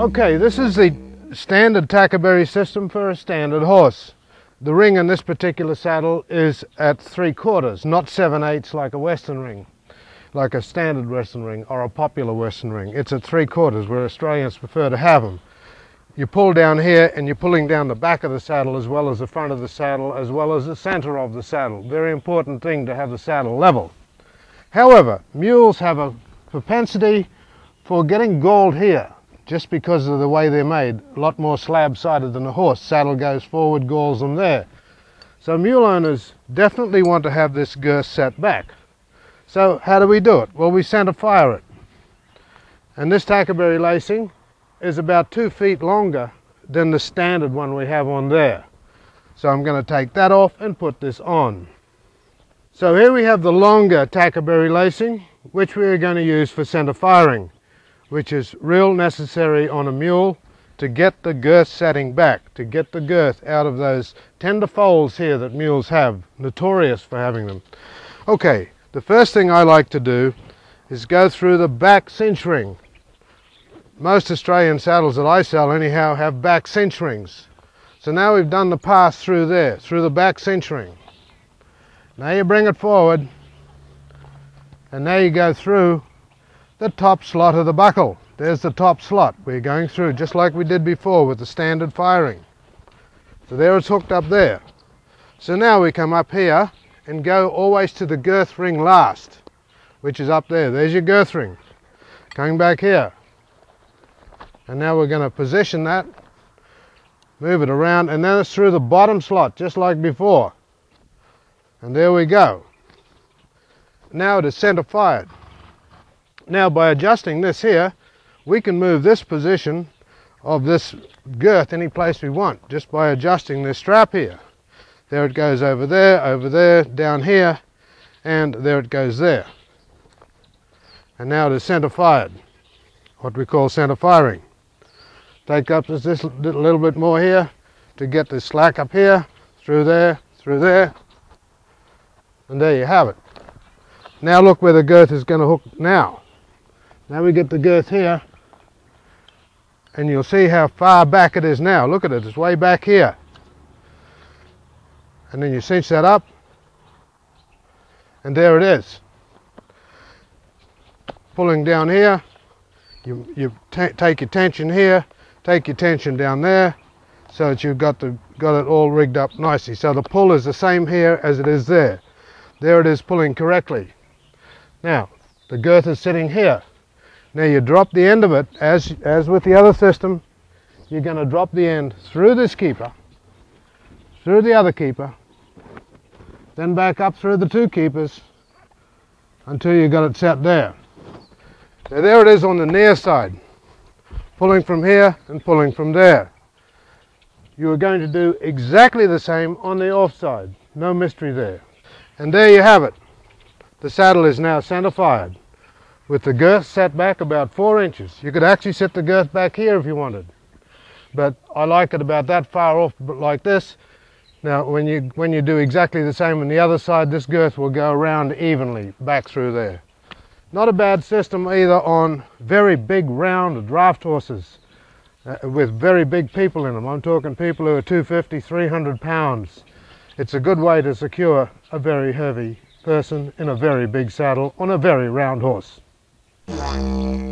Okay, this is the standard Tackaberry system for a standard horse. The ring in this particular saddle is at three quarters, not seven eighths like a western ring, like a standard western ring or a popular western ring. It's at three quarters where Australians prefer to have them. You pull down here and you're pulling down the back of the saddle as well as the front of the saddle as well as the center of the saddle. Very important thing to have the saddle level. However, mules have a propensity for getting galled here just because of the way they're made. A lot more slab-sided than a horse. Saddle goes forward, galls them there. So mule owners definitely want to have this girth set back. So how do we do it? Well, we center fire it. And this Tackaberry lacing is about two feet longer than the standard one we have on there. So I'm going to take that off and put this on. So here we have the longer Tackaberry lacing, which we are going to use for center firing which is real necessary on a mule to get the girth setting back, to get the girth out of those tender folds here that mules have, notorious for having them. Okay, the first thing I like to do is go through the back cinch ring. Most Australian saddles that I sell anyhow have back cinch rings. So now we've done the pass through there, through the back cinch ring. Now you bring it forward and now you go through the top slot of the buckle. There's the top slot. We're going through just like we did before with the standard firing. So there it's hooked up there. So now we come up here and go always to the girth ring last, which is up there. There's your girth ring. Coming back here. And now we're going to position that, move it around, and then it's through the bottom slot, just like before. And there we go. Now it is center fired. Now by adjusting this here, we can move this position of this girth any place we want just by adjusting this strap here. There it goes over there, over there, down here, and there it goes there. And now it is center fired, what we call center firing. Take up this little bit more here to get the slack up here, through there, through there, and there you have it. Now look where the girth is going to hook now. Now we get the girth here and you'll see how far back it is now. Look at it, it's way back here. And then you cinch that up and there it is. Pulling down here, you, you take your tension here, take your tension down there so that you've got, the, got it all rigged up nicely. So the pull is the same here as it is there. There it is pulling correctly. Now, the girth is sitting here. Now you drop the end of it, as, as with the other system, you're going to drop the end through this keeper, through the other keeper, then back up through the two keepers until you've got it set there. Now there it is on the near side, pulling from here and pulling from there. You are going to do exactly the same on the off side. No mystery there. And there you have it. The saddle is now center fired with the girth set back about four inches. You could actually set the girth back here if you wanted. But I like it about that far off but like this. Now when you, when you do exactly the same on the other side, this girth will go around evenly back through there. Not a bad system either on very big round draft horses uh, with very big people in them. I'm talking people who are 250, 300 pounds. It's a good way to secure a very heavy person in a very big saddle on a very round horse. 对吧